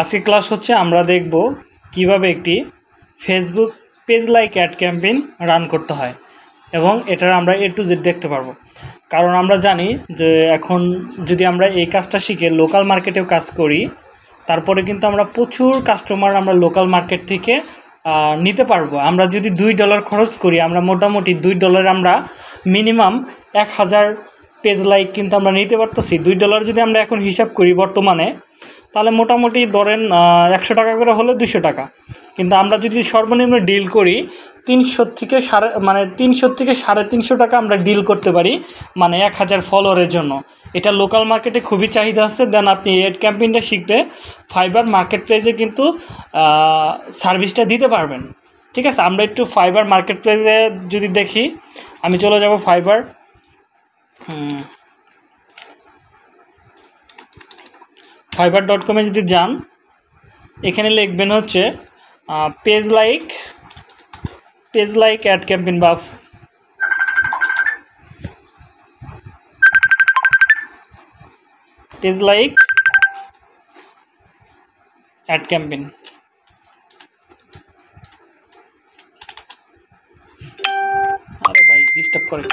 আজকে ক্লাস হচ্ছে আমরা দেখব কীভাবে একটি Facebook page like ad campaign run করতে হয় এবং এটার আমরা এ টু জেড দেখতে পারব। কারণ আমরা জানি যে এখন যদি আমরা এই কাজটা শিখে লোকাল মার্কেটেও কাজ করি, তারপরে কিন্তু আমরা প্রচুর কাস্টমার আমরা লোকাল মার্কেট থেকে নিতে পারব। আমরা যদি দুই ডলার খরচ করি, আমরা মোটামুটি দুই ডলার আমরা মিনিমাম এক হাজার পেজ লাইক কিন্তু আমরা নিতে পারতেছি। দুই ডলার যদি আমরা এখন হিসাব করি বর্তমানে তাহলে মোটামুটি ধরেন একশো টাকা করে হলে দুশো টাকা। কিন্তু আমরা যদি সর্বনিম্ন ডিল করি, তিনশো থেকে সাড়ে মানে তিনশো থেকে সাড়ে তিনশো টাকা আমরা ডিল করতে পারি মানে এক হাজার ফলোয়ারের জন্য। এটা লোকাল মার্কেটে খুবই চাহিদা আছে। দেন আপনি এড ক্যাম্পেইনটা শিখলে ফাইবার মার্কেট প্লেসে কিন্তু সার্ভিসটা দিতে পারবেন। ঠিক আছে? আমরা একটু ফাইবার মার্কেট প্লেসে যদি দেখি, আমি চলে যাব ফাইবার হুম। ফাইবার ডট কমে যদি যান, এখানে লিখবেন হচ্ছে page like page like ad campaign বা পেজ লাইক অ্যাড ক্যাম্পেইন আরে ভাই ডিস্টার্ব করে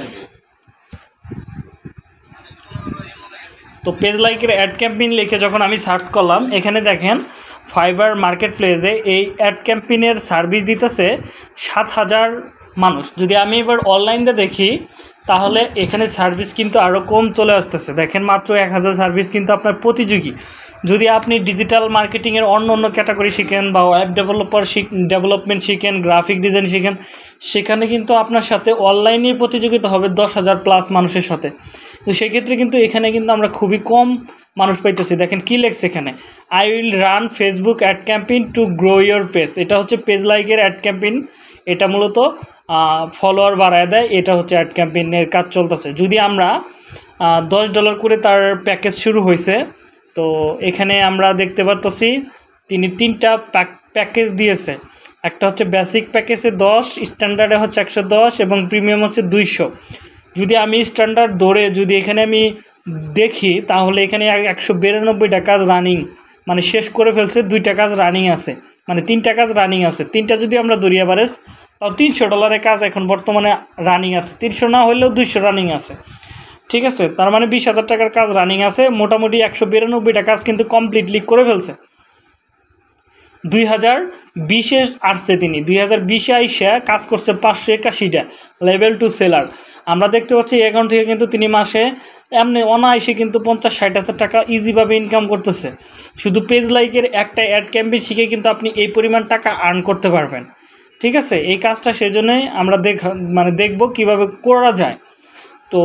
নাকি তো পেজ লাইকের অ্যাড ক্যাম্পিন লিখে যখন আমি সার্চ করলাম, এখানে দেখেন ফাইবার মার্কেট প্লেসে এই অ্যাড ক্যাম্পিনের সার্ভিস দিতেছে সাত হাজার মানুষ। যদি আমি এবার অনলাইনে দেখি তাহলে এখানে সার্ভিস কিন্তু আরও কম চলে আসতেছে। দেখেন মাত্র এক হাজার সার্ভিস কিন্তু আপনার প্রতিযোগী। যদি আপনি ডিজিটাল মার্কেটিংয়ের অন্য অন্য ক্যাটাগরি শিখেন বা ওয়েব ডেভেলপার শিখ ডেভেলপমেন্ট শিখেন গ্রাফিক ডিজাইন শিখেন, সেখানে কিন্তু আপনার সাথে অনলাইনে প্রতিযোগিতা হবে দশ হাজার প্লাস মানুষের সাথে। তো সেক্ষেত্রে কিন্তু এখানে কিন্তু আমরা খুবই কম মানুষ পাইতেছি। দেখেন কী লেখছে এখানে? I will run Facebook ad campaign to grow your page এটা হচ্ছে পেজ লাইকের অ্যাড ক্যাম্পেইন এটা মূলত ফলোয়ার বাড়ায় দেয়, এটা হচ্ছে অ্যাড ক্যাম্পেইনের কাজ চলতেছে। যদি আমরা দশ ডলার করে তার প্যাকেজ শুরু হয়েছে তো এখানে আমরা দেখতে পারতেছি তিনি তিনটা প্যাকেজ দিয়েছে। একটা হচ্ছে বেসিক প্যাকেজে দশ স্ট্যান্ডার্ডে হচ্ছে একশো দশ এবং প্রিমিয়াম হচ্ছে দুইশো। যদি আমি স্ট্যান্ডার্ড ধরে যদি এখানে আমি দেখি, তাহলে এখানে একশো বিরানব্বইটা কাজ রানিং মানে শেষ করে ফেলছে, দুইটা কাজ রানিং আছে। মানে তিনটা কাজ রানিং আছে। তিনটা যদি আমরা ধরি এভারেজ তাও তিনশো ডলারের কাজ এখন বর্তমানে রানিং আছে। তিনশো না হলেও দুইশো রানিং আছে। ঠিক আছে? তার মানে বিশ হাজার টাকার কাজ রানিং আছে। মোটামুটি একশো বিরানব্বইটা কাজ কিন্তু কমপ্লিটলি করে ফেলছে। দুই হাজার বিশে আসছে তিনি। দুই হাজার বিশে আইসা কাজ করছে পাঁচশো একাশিটা। লেভেল টু সেলার আমরা দেখতে পাচ্ছি এই অ্যাকাউন্ট থেকে কিন্তু তিনি মাসে এমনি অনায়াসে কিন্তু পঞ্চাশ, ষাট হাজার টাকা ইজিভাবে ইনকাম করতেছে। শুধু পেজ লাইকের একটা অ্যাড ক্যাম্পেইন শিখে কিন্তু আপনি এই পরিমাণ টাকা আর্ন করতে পারবেন। ঠিক আছে? এই কাজটা সেজন্যই আমরা দেখ মানে দেখব কীভাবে করা যায়। তো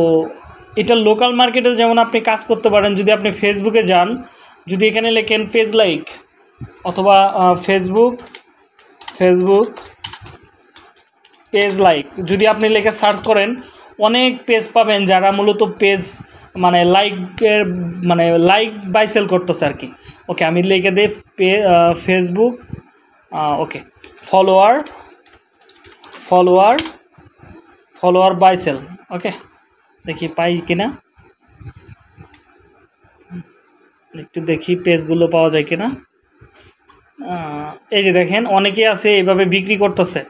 এটা লোকাল মার্কেটে যেমন আপনি কাজ করতে পারেন, যদি আপনি ফেসবুকে যান, যদি এখানে লেখেন পেজ লাইক অথবা ফেসবুক ফেসবুক পেজ লাইক যদি আপনি লেখে সার্চ করেন, অনেক পেজ পাবেন যারা মূলত পেজ মানে লাইকের মানে লাইক বাই সেল করতেছে আর কি। ওকে আমি লিখে দিই Facebook okay follower follower follower buy sell okay দেখি পাই কিনা। একটু দেখি পেজগুলো পাওয়া যায় কিনা। এই যে দেখেন অনেকে আছে এইভাবে বিক্রি করতেছে।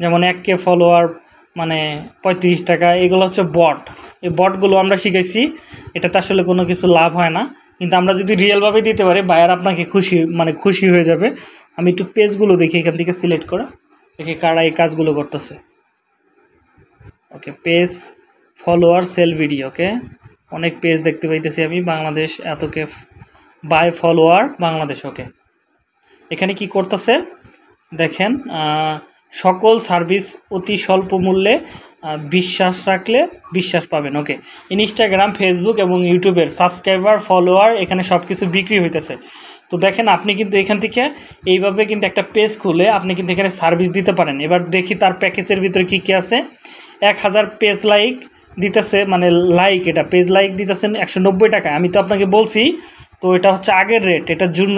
যেমন এক কে ফলোয়ার মানে পঁয়ত্রিশ টাকা, এগুলো হচ্ছে বট। এই বটগুলো আমরা শিখেছি এটাতে আসলে কোনো কিছু লাভ হয় না। কিন্তু আমরা যদি রিয়েলভাবে দিতে পারি বায়ার আপনাকে খুশি মানে খুশি হয়ে যাবে। আমি একটু পেজগুলো দেখি, এখান থেকে সিলেক্ট করে, দেখি কারা এই কাজগুলো করতেছে। Okay page follower sell video okay অনেক পেজ দেখতে পাইতেছি আমি, বাংলাদেশ এতকে বাই ফলোয়ার বাংলাদেশ ওকে এখানে কি করতেছে? দেখেন সকল সার্ভিস অতি স্বল্প মূল্যে বিশ্বাস রাখলে বিশ্বাস পাবেন ওকে ইনস্টাগ্রাম ফেসবুক এবং ইউটিউবের সাবস্ক্রাইবার ফলোয়ার এখানে সব কিছু বিক্রি হইতেছে। তো দেখেন, আপনি কিন্তু এখান থেকে এইভাবে কিন্তু একটা পেজ খুলে আপনি কিন্তু এখানে সার্ভিস দিতে পারেন। এবার দেখি তার প্যাকেজের ভিতরে কী কী আছে। এক হাজার পেজ লাইক দিতেছে মানে লাইক এটা পেজ লাইক দিতেছেন একশো নব্বই টাকা আমি তো আপনাকে বলছি, তো এটা হচ্ছে আগের রেট এটা জুন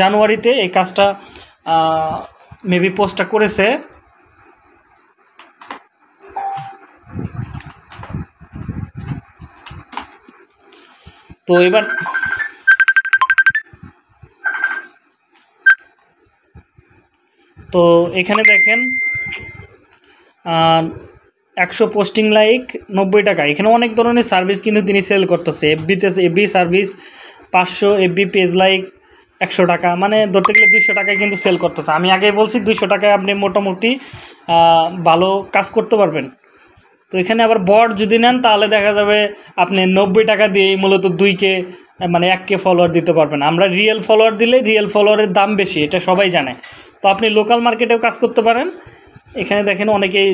জানুয়ারিতে এই কাজটা মেবি পোস্টটা করেছে। তো এবার তো এখানে দেখেন একশো পোস্টিং লাইক নব্বই টাকা। এখানে অনেক ধরনের সার্ভিস কিন্তু তিনি সেল করতেছে। এফবিতে এফবি সার্ভিস পাঁচশো এফবি পেজ লাইক একশো টাকা। মানে ধরতে গেলে দুইশো টাকায় কিন্তু সেল করতেছে। আমি আগে বলছি, দুইশো টাকায় আপনি মোটামুটি ভালো কাজ করতে পারবেন। তো এখানে আবার বট যদি নেন, তাহলে দেখা যাবে আপনি নব্বই টাকা দিয়েই মূলত দুইকে মানে এককে ফলোয়ার দিতে পারবেন। আমরা রিয়েল ফলোয়ার দিলে রিয়েল ফলোয়ারের দাম বেশি, এটা সবাই জানে। তো আপনি লোকাল মার্কেটেও কাজ করতে পারেন। এখানে দেখেন অনেকেই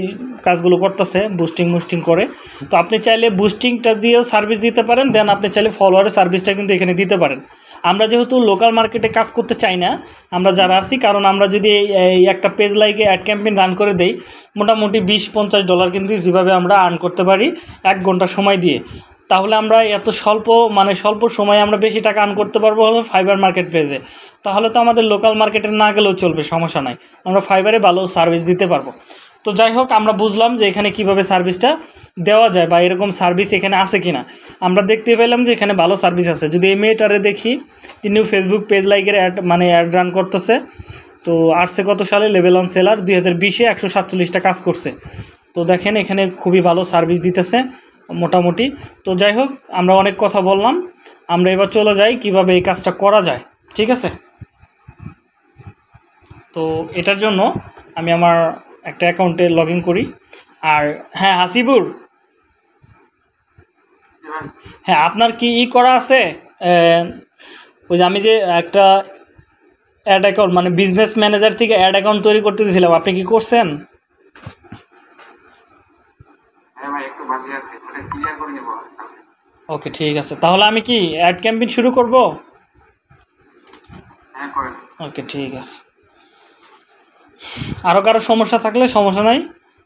কাজগুলো করতেছে বুস্টিং মুস্টিং করে। তো আপনি চাইলে বুস্টিংটা দিয়েও সার্ভিস দিতে পারেন দেন আপনি চাইলে ফলোয়ারের সার্ভিসটা কিন্তু এখানে দিতে পারেন। আমরা যেহেতু লোকাল মার্কেটে কাজ করতে চাই না, আমরা যারা আছি, কারণ আমরা যদি এই- একটা পেজ লাইকে অ্যাড ক্যাম্পেইন রান করে দেই, মোটামুটি বিশ পঞ্চাশ ডলার কিন্তু যেভাবে আমরা আর্ন করতে পারি এক ঘণ্টা সময় দিয়ে। তাহলে আমরা এত স্বল্প মানে স্বল্প সময়ে আমরা বেশি টাকা আর্ন করতে পারব হলো ফাইবার মার্কেট পেজে তাহলে তো আমাদের লোকাল মার্কেটে না গেলেও চলবে, সমস্যা নাই। আমরা ফাইবারে ভালো সার্ভিস দিতে পারব। তো যাই হোক আমরা বুঝলাম যে এখানে কীভাবে সার্ভিসটা দেওয়া যায় বা এরকম সার্ভিস এখানে আছে কি না আমরা দেখতে পেলাম যে এখানে ভালো সার্ভিস আছে। যদি এই মেয়েটারে দেখি তিনিও ফেসবুক পেজ লাইকের অ্যাড মানে অ্যাড রান করতেছে। তো আসছে কত সালে? লেভেল অন সেলার দুই হাজার বিশে একশো সাতচল্লিশটা কাজ করছে। তো দেখেন, এখানে খুবই ভালো সার্ভিস দিতেছে, মোটামুটি। তো যাই হোক আমরা অনেক কথা বললাম। আমরা এবার চলে যাই কীভাবে এই কাজটা করা যায়। ঠিক আছে? তো এটার জন্য আমি আমার একটা অ্যাকাউন্টে লগ ইন করি। আর হ্যাঁ হাসিবুর। হ্যাঁ আপনার কি ই করা আছে? ওই যে আমি যে একটা অ্যাড অ্যাকাউন্ট মানে বিজনেস ম্যানেজার থেকে অ্যাড অ্যাকাউন্ট তৈরি করতে দিয়েছিলাম আপনি কি করছেন? হ্যাঁ নেব ওকে ঠিক আছে। তাহলে আমি কি অ্যাড ক্যাম্পেইন শুরু করব? হ্যাঁ ওকে ঠিক আছে। আরও কারও সমস্যা থাকলে সমস্যা নাই,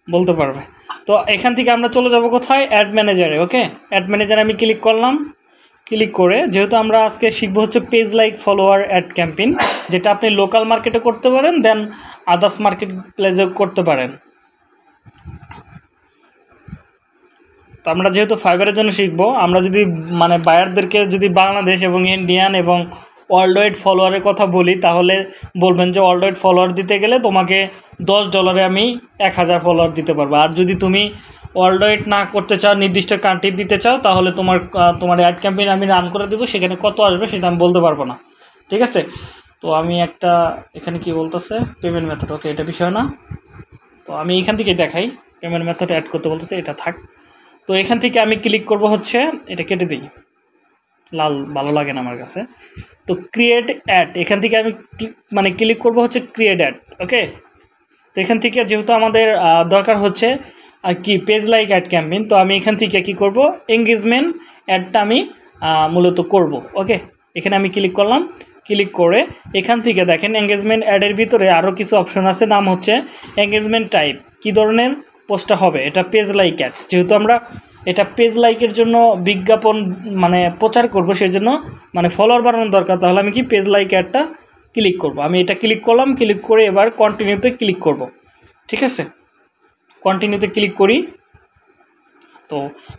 বলতে পারবে। তো এখান থেকে আমরা চলে যাব কোথায়? অ্যাড ম্যানেজারে ওকে অ্যাড ম্যানেজারে আমি ক্লিক করলাম। ক্লিক করে যেহেতু আমরা আজকে শিখব হচ্ছে page like follower ad campaign যেটা আপনি লোকাল মার্কেটে করতে পারেন দেন আদার্স মার্কেট প্লেসেও করতে পারেন। তো আমরা যেহেতু ফাইবারের জন্য শিখব, আমরা যদি মানে বায়ারদেরকে যদি বাংলাদেশ এবং ইন্ডিয়ান এবং ওয়ার্ল্ড ওয়াইড ফলোয়ারের কথা বলি, তাহলে বলবেন যে ওয়ার্ল্ড ওয়াইড ফলোয়ার দিতে গেলে তোমাকে দশ ডলারে আমি এক হাজার ফলোয়ার দিতে পারব। আর যদি তুমি ওয়ার্ল্ড ওয়াইড না করতে চাও, নির্দিষ্ট কান্ট্রি দিতে চাও, তাহলে তোমার তোমার অ্যাড ক্যাম্পেইন আমি রান করে দেবো, সেখানে কত আসবে সেটা আমি বলতে পারব না। ঠিক আছে? তো আমি একটা, এখানে কি বলতেছে? পেমেন্ট মেথড ওকে এটা বিষয় না। তো আমি এখান থেকে দেখাই পেমেন্ট মেথড অ্যাড করতে বলতেছে, এটা থাক। তো এখান থেকে আমি ক্লিক করব হচ্ছে, এটা কেটে দিই। লাল, ভালো লাগে না আমার কাছে। তো ক্রিয়েট অ্যাড এখান থেকে আমি মানে ক্লিক করব হচ্ছে ক্রিয়েট অ্যাড ওকে তো এখান থেকে যেহেতু আমাদের দরকার হচ্ছে কি পেজ লাইক অ্যাড ক্যাম্পেইন তো আমি এখান থেকে কি করব? এঙ্গেজমেন্ট অ্যাডটা আমি মূলত করব ওকে এখানে আমি ক্লিক করলাম ক্লিক করে এখান থেকে দেখেন এঙ্গেজমেন্ট অ্যাডের ভিতরে আরও কিছু অপশন আছে, নাম হচ্ছে এঙ্গেজমেন্ট টাইপ কী ধরনের? পোস্টটা হবে, এটা পেজ লাইক অ্যাড যেহেতু আমরা এটা পেজ লাইকের জন্য বিজ্ঞাপন মানে প্রচার করব সেই জন্য মানে ফলোয়ার বাড়ানোর দরকার। তাহলে আমি কি পেজ লাইক অ্যাডটা ক্লিক করব? আমি এটা ক্লিক করলাম ক্লিক করে এবার কন্টিনিউতে ক্লিক করব। ঠিক আছে? কন্টিনিউতে ক্লিক করি। তো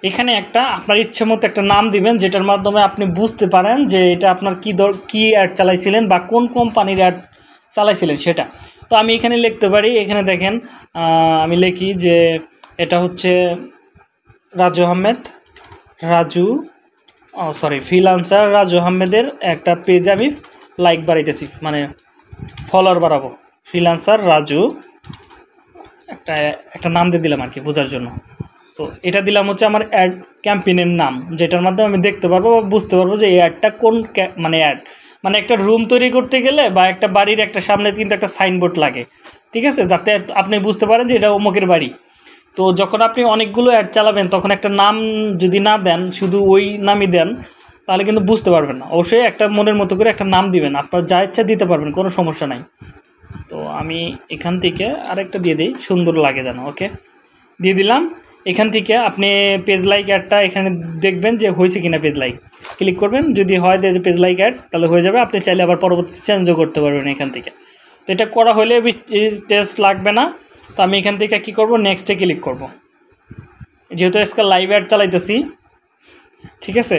এখানে একটা আপনার ইচ্ছে মতো একটা নাম দিবেন, যেটার মাধ্যমে আপনি বুঝতে পারেন যে এটা আপনার কী দর, কী অ্যাড চালাইছিলেন বা কোন কোম্পানির অ্যাড চালাইছিলেন সেটা। তো আমি এখানে লিখতে পারি। এখানে দেখেন আমি লিখি যে এটা হচ্ছে রাজু আহমেদ, রাজু সরি ফ্রিলান্সার রাজু আহমেদের একটা পেজ আমি লাইক বাড়াইতেছি মানে ফলোয়ার বাড়াবো। ফ্রিলান্সার রাজু, একটা একটা নাম দিয়ে দিলাম আর কি বোঝার জন্য। তো এটা দিলাম হচ্ছে আমার অ্যাড ক্যাম্পেইনের নাম, যেটার মাধ্যমে আমি দেখতে পারব বা বুঝতে পারব যে এই অ্যাডটা কোন মানে অ্যাড মানে একটা রুম তৈরি করতে গেলে বা একটা বাড়ির একটা সামনে কিন্তু একটা সাইনবোর্ড লাগে। ঠিক আছে? যাতে আপনি বুঝতে পারেন যে এটা অমুকের বাড়ি। তো যখন আপনি অনেকগুলো অ্যাড চালাবেন, তখন একটা নাম যদি না দেন, শুধু ওই নামই দেন, তাহলে কিন্তু বুঝতে পারবেন না। অবশ্যই একটা মনের মতো করে একটা নাম দিবেন। আপনার যা ইচ্ছা দিতে পারবেন, কোনো সমস্যা নাই। তো আমি এখান থেকে আরেকটা দিয়ে দিই, সুন্দর লাগে যেন, ওকে? দিয়ে দিলাম। এখান থেকে আপনি পেজ লাইক অ্যাডটা এখানে দেখবেন যে হয়েছে কিনা পেজ লাইক ক্লিক করবেন। যদি হয় যে পেজ লাইক অ্যাড তাহলে হয়ে যাবে। আপনি চাইলে আবার পরবর্তী চেঞ্জও করতে পারবেন এখান থেকে। তো এটা করা হলে টেস্ট লাগবে না। তো আমি এখান থেকে কী করব? নেক্সটে ক্লিক করব। যেহেতু আজকাল লাইভ অ্যাড চালাইতেছি, ঠিক আছে?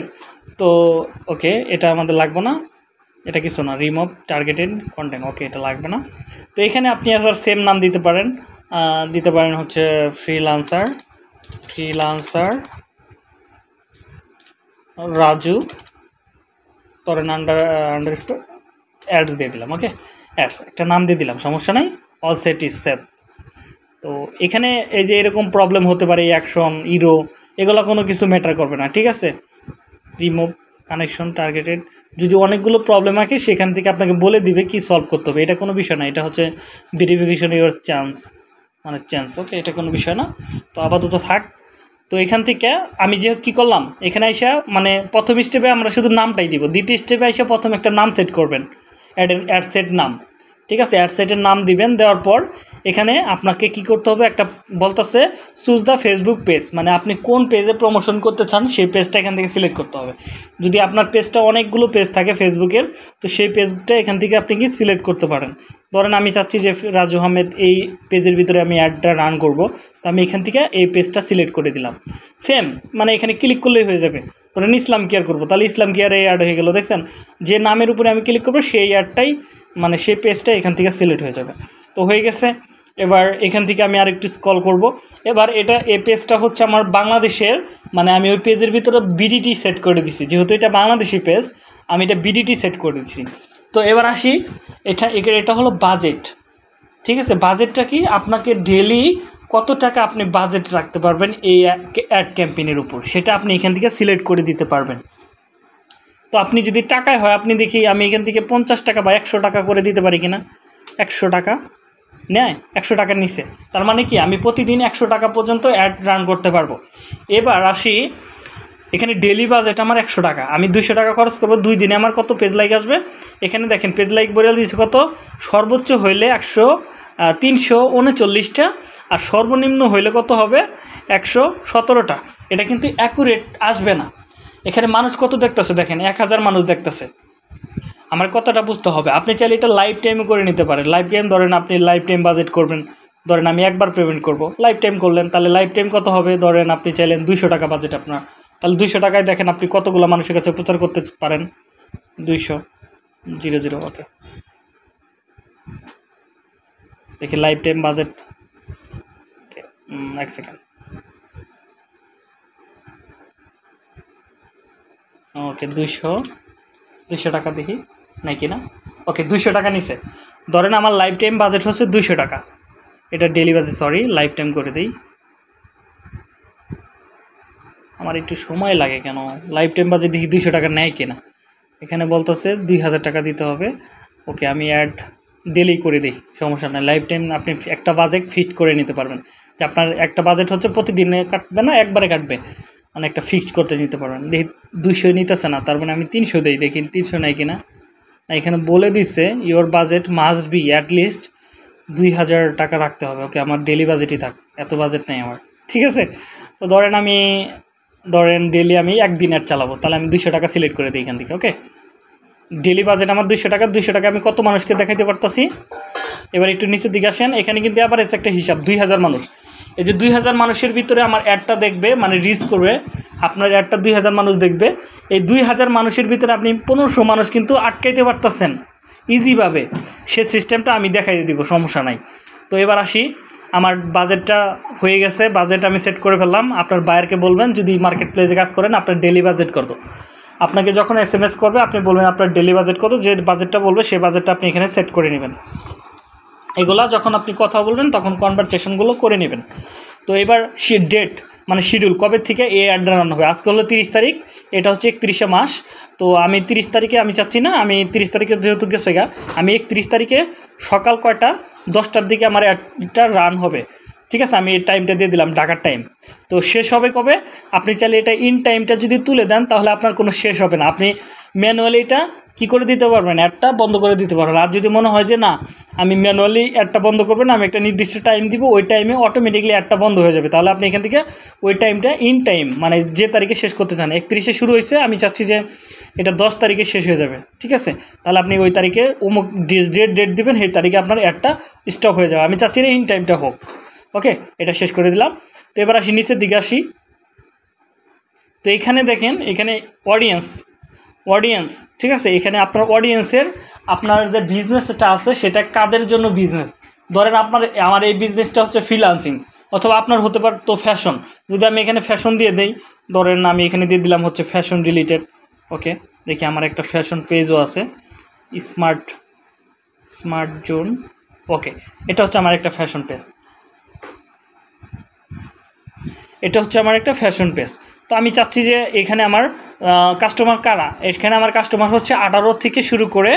তো ওকে এটা আমাদের লাগবে না। এটা কিছু না রিমুভ টার্গেটেড কন্টেন্ট ওকে এটা লাগবে না। তো এখানে আপনি আবার সেম নাম দিতে পারেন। দিতে পারেন হচ্ছে ফ্রিলান্সার ফ্রিলান্সার রাজু তরেন আন্ডার আন্ডার অ্যাডস দিয়ে দিলাম ওকে অ্যাডস একটা নাম দিয়ে দিলাম, সমস্যা নাই। অল সেট ইজ সেভ তো এখানে এই যে এরকম প্রবলেম হতে পারে অ্যাকশন ইরো এগুলো কোনো কিছু ম্যাটার করবে না, ঠিক আছে? রিমুভ কানেকশন টার্গেটেড যদি অনেকগুলো প্রবলেম আছে সেখান থেকে আপনাকে বলে দিবে কি সলভ করতে হবে। এটা কোনো বিষয় না, এটা হচ্ছে ভেরিফিকেশন ইউর চান্স মানে চান্স ওকে এটা কোনো বিষয় না। তো আপাতত থাক। তো এখান থেকে আমি যে কী করলাম? এখানে এসে মানে প্রথম স্টেপে আমরা শুধু নামটাই দিব। দ্বিতীয় স্টেপে এসে প্রথম একটা নাম সেট করবেন। অ্যাড অ্যাড সেট নাম। ঠিক আছে অ্যাড সেটের নাম দিবেন, দেওয়ার পর এখানে আপনাকে কি করতে হবে, একটা বলতেছে চুজ দ্য ফেসবুক পেজ মানে আপনি কোন পেজে প্রমোশন করতে চান, সেই পেজটা এখান থেকে সিলেক্ট করতে হবে। যদি আপনার পেজটা অনেকগুলো পেজ থাকে ফেসবুকের তো সেই পেজটা এখান থেকে আপনি কি সিলেক্ট করতে পারেন। ধরেন আমি চাচ্ছি যে রাজু আহমেদ এই পেজের ভিতরে আমি অ্যাডটা রান করব, তো আমি এখান থেকে এই পেজটা সিলেক্ট করে দিলাম। সেম মানে এখানে ক্লিক করলেই হয়ে যাবে। ধরেন ইসলাম কেয়ার করব, তাহলে ইসলাম কেয়ারে অ্যাড হয়ে গেলো, দেখছেন? যে নামের উপরে আমি ক্লিক করব, সেই অ্যাডটাই মানে সেই পেজটা এখান থেকে সিলেক্ট হয়ে যাবে। তো হয়ে গেছে, এবার এখান থেকে আমি আরেকটু স্কল করব। এবার এটা এই পেজটা হচ্ছে আমার বাংলাদেশের মানে আমি ওই পেজের ভিতরে বিডিটি সেট করে দিছি। যেহেতু এটা বাংলাদেশি পেজ আমি এটা বিডিটি সেট করে দিচ্ছি তো এবার আসি, এটা এটা হলো বাজেট ঠিক আছে? বাজেটটা কি? আপনাকে ডেলি কত টাকা আপনি বাজেট রাখতে পারবেন এই অ্যাড ক্যাম্পেইনের উপর? সেটা আপনি এখান থেকে সিলেক্ট করে দিতে পারবেন। তো আপনি যদি টাকায় হয়, আপনি দেখি আমি এখান থেকে পঞ্চাশ টাকা বা একশো টাকা করে দিতে পারি কিনা? একশো টাকা। নেয়, একশো টাকার নিচে তার মানে কি? আমি প্রতিদিন একশো টাকা পর্যন্ত অ্যাড রান করতে পারব। এবার আসি, এখানে ডেলি বাজেট আমার একশো টাকা। আমি দুশো টাকা খরচ করব, দুই দিনে আমার কত পেজ লাইক আসবে? এখানে দেখেন পেজ লাইক বলে দিয়েছে কত? সর্বোচ্চ হইলে একশো তিনশো উনচল্লিশটা, আর সর্বনিম্ন হইলে কত হবে? একশো সতেরোটা। এটা কিন্তু অ্যাকুরেট আসবে না। এখানে মানুষ কত দেখতেছে দেখেন, এক হাজার মানুষ দেখতেছে। আমার কথাটা বুঝতে হবে। আপনি চাইলে এটা লাইফ টাইমে করে নিতে পারেন। লাইফ টাইম ধরেন আপনি লাইফ টাইম বাজেট করবেন। ধরেন আমি একবার পেমেন্ট করব। লাইফ টাইম করলেন, তাহলে লাইফ টাইম কত হবে? ধরেন আপনি চাইলেন দুইশো টাকা বাজেট আপনার। তাহলে দুইশো টাকায় দেখেন আপনি কতগুলো মানুষের কাছে প্রচার করতে পারেন? দুইশো জিরো জিরো ওকে দেখি লাইফ টাইম বাজেট এক সেকেন্ড ওকে দুইশো দুইশো টাকা দেখি নাকি না? ওকে দুইশো টাকা নিছে। ধরেন আমার লাইফ টাইম বাজেট হচ্ছে দুইশো টাকা। এটা daily budget sorry lifetime করে দিই। আমার একটু সময় লাগে কেন? লাইফ টাইম বাজেট দেখি দুইশো টাকা নেয় কিনা এখানে বলতেছে দুই হাজার টাকা দিতে হবে। ওকে আমি অ্যাড ডেলি করে দিই, সমস্যা নেই। লাইফ টাইম আপনি একটা বাজেট ফিক্সড করে নিতে পারবেন। যে আপনার একটা বাজেট হচ্ছে প্রতিদিনে কাটবে না, একবারে কাটবে। মানে একটা ফিক্সড করতে নিতে পারবেন। দেখি দুইশো নিতেছে না, তার মানে আমি তিনশো দিই, দেখি তিনশো নেয় কিনা। এখানে বলে দিছে your budget must be at least দুই হাজার টাকা রাখতে হবে। ওকে, আমার ডেলি বাজেটই থাক, এত বাজেট নেই আমার। ঠিক আছে? তো ধরেন আমি, ধরেন ডেলি আমি একদিন অ্যাড চালাবো, তাহলে আমি দুশো টাকা সিলেক্ট করে দিই এখান থেকে, ওকে? ডেলি বাজেট আমার দুশো টাকা দুশো টাকা আমি কত মানুষকে দেখাইতে পারতাছি? এবার একটু নিচের দিকে আসেন, এখানে কিন্তু আবার একটা হিসাব, দুই হাজার মানুষ। এই যে দুই হাজার মানুষের ভিতরে আমার অ্যাডটা দেখবে মানে রিচ করবে, আপনার অ্যাডটা দুই হাজার মানুষ দেখবে। এই দুই হাজার মানুষের ভিতরে আপনি পনেরোশো মানুষ কিন্তু আটকাইতে পারতেছেন ইজিভাবে সে সিস্টেমটা আমি দেখাই দিব, সমস্যা নাই। তো এবার আসি, আমার বাজেটটা হয়ে গেছে বাজেট আমি সেট করে ফেললাম। আপনার বায়ারকে বলবেন, যদি মার্কেট প্লেসে কাজ করেন, আপনার ডেলি বাজেট কত? আপনাকে যখন এস করবে, আপনি বলবেন আপনার ডেলি বাজেট কত? যে বাজেটটা বলবে সেই বাজেটটা আপনি এখানে সেট করে নেবেন। এগুলা যখন আপনি কথা বলবেন, তখন কনভারসেশনগুলো করে নেবেন। তো এবার সে ডেট মানে শিডিউল কবে থেকে এই অ্যাডটা রান হবে? আজকে হলো তিরিশ তারিখ, এটা হচ্ছে একত্রিশে মাস। তো আমি তিরিশ তারিখে, আমি চাচ্ছি না, আমি তিরিশ তারিখে যেহেতু গেছে গা, আমি একত্রিশ তারিখে সকাল কয়টা, দশটার দিকে আমার অ্যাডটা রান হবে। ঠিক আছে? আমি এই টাইমটা দিয়ে দিলাম, ঢাকার টাইম তো শেষ হবে কবে? আপনি চাইলে এটা ইন টাইমটা যদি তুলে দেন, তাহলে আপনার কোনো শেষ হবে না। আপনি ম্যানুয়ালি এটা কি করে দিতে পারবেন? অ্যাডটা বন্ধ করে দিতে পারবেন। আর যদি মনে হয় যে না, আমি ম্যানুয়ালি অ্যাডটা বন্ধ করবেন আমি একটা নির্দিষ্ট টাইম দিব, ওই টাইমে অটোমেটিকলি অ্যাডটা বন্ধ হয়ে যাবে। তাহলে আপনি এখান থেকে ওই টাইমটা ইন টাইম মানে যে তারিখে শেষ করতে চান, একত্রিশে শুরু হয়েছে, আমি চাচ্ছি যে এটা দশ তারিখে শেষ হয়ে যাবে, ঠিক আছে? তাহলে আপনি ওই তারিখে অমুক যে- ডেট দেবেন, সেই তারিখে আপনার অ্যাডটা স্টপ হয়ে যাবে। আমি চাচ্ছি না ইন টাইমটা হোক। ওকে এটা শেষ করে দিলাম। তো এবার আসি, নিচের দিকে আসি। তো এখানে দেখেন, এখানে অডিয়েন্স অডিয়েন্স ঠিক আছে? এখানে আপনার অডিয়েন্সের আপনার যে বিজনেসটা আছে, সেটা কাদের জন্য বিজনেস ধরেন আপনার, আমার এই বিজনেসটা হচ্ছে ফ্রিলান্সিং অথবা আপনার হতে পারতো ফ্যাশন যদি আমি এখানে ফ্যাশন দিয়ে দেই, ধরেন আমি এখানে দিয়ে দিলাম হচ্ছে ফ্যাশন রিলেটেড ওকে দেখি আমার একটা ফ্যাশন পেজও আছে স্মার্ট স্মার্ট জোন ওকে এটা হচ্ছে আমার একটা ফ্যাশন পেজ এটা হচ্ছে আমার একটা ফ্যাশন পেজ তো আমি চাচ্ছি যে এখানে আমার কাস্টমার কারা? এখানে আমার কাস্টমার হচ্ছে আঠারো থেকে শুরু করে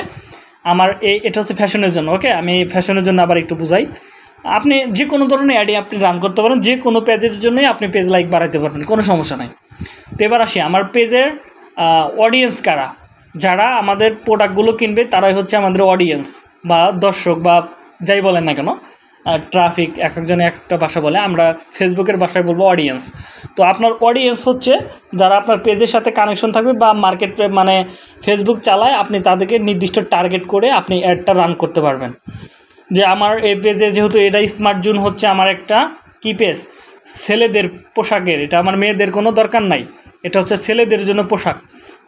আমার এই এটা হচ্ছে ফ্যাশনের জন্য ওকে আমি ফ্যাশনের জন্য আবার একটু বুঝাই। আপনি যে কোনো ধরনের অ্যাডে আপনি রান করতে পারেন, যে কোনো পেজের জন্যই আপনি পেজ লাইক বাড়াতে পারবেন, কোনো সমস্যা নাই। তো এবার আসি, আমার পেজের অডিয়েন্স কারা? যারা আমাদের প্রোডাক্টগুলো কিনবে, তারাই হচ্ছে আমাদের অডিয়েন্স বা দর্শক বা যাই বলেন না কেন। ট্রাফিক এক একজনে এক একটা ভাষা বলে। আমরা ফেসবুকের ভাষায় বলব অডিয়েন্স তো আপনার অডিয়েন্স হচ্ছে যারা আপনার পেজের সাথে কানেকশন থাকবে বা মার্কেট মানে ফেসবুক চালায়, আপনি তাদেরকে নির্দিষ্ট টার্গেট করে আপনি অ্যাডটা রান করতে পারবেন। যে আমার এই পেজে যেহেতু এটা স্মার্ট জুন হচ্ছে আমার একটা কি পেজ ছেলেদের পোশাকের। এটা আমার মেয়েদের কোনো দরকার নাই। এটা হচ্ছে ছেলেদের জন্য পোশাক।